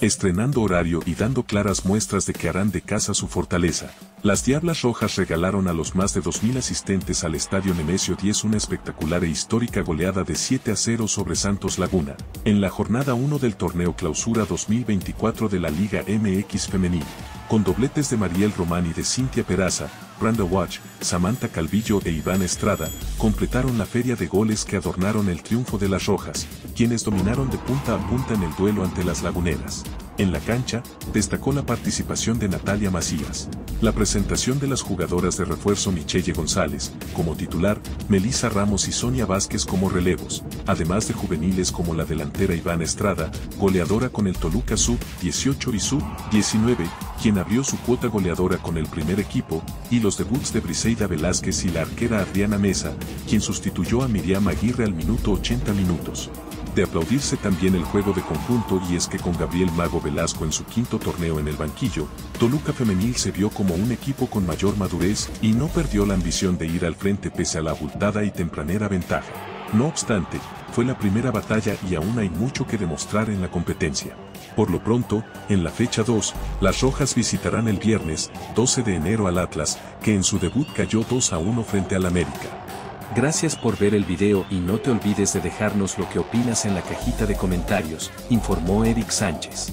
estrenando horario y dando claras muestras de que harán de casa su fortaleza. Las Diablas Rojas regalaron a los más de 2.000 asistentes al Estadio Nemesio 10 una espectacular e histórica goleada de 7 a 0 sobre Santos Laguna, en la jornada 1 del torneo Clausura 2024 de la Liga MX Femenil, con dobletes de Mariel Román y de Cintia Peraza, Branda Watch, Samantha Calvillo e Iván Estrada, completaron la feria de goles que adornaron el triunfo de las Rojas, quienes dominaron de punta a punta en el duelo ante las laguneras. En la cancha, destacó la participación de Natalia Macías. La presentación de las jugadoras de refuerzo Michelle González, como titular, Melissa Ramos y Sonia Vázquez como relevos, además de juveniles como la delantera Iván Estrada, goleadora con el Toluca Sub-18 y Sub-19, quien abrió su cuota goleadora con el primer equipo, y los debuts de Briseida Velázquez y la arquera Adriana Mesa, quien sustituyó a Miriam Aguirre al minuto 80 minutos. De aplaudirse también el juego de conjunto y es que con Gabriel Mago Velasco en su quinto torneo en el banquillo, Toluca Femenil se vio como un equipo con mayor madurez y no perdió la ambición de ir al frente pese a la abultada y tempranera ventaja. No obstante, fue la primera batalla y aún hay mucho que demostrar en la competencia. Por lo pronto, en la fecha 2, las Rojas visitarán el viernes, 12 de enero al Atlas, que en su debut cayó 2 a 1 frente al América. Gracias por ver el video y no te olvides de dejarnos lo que opinas en la cajita de comentarios, informó Eric Sánchez.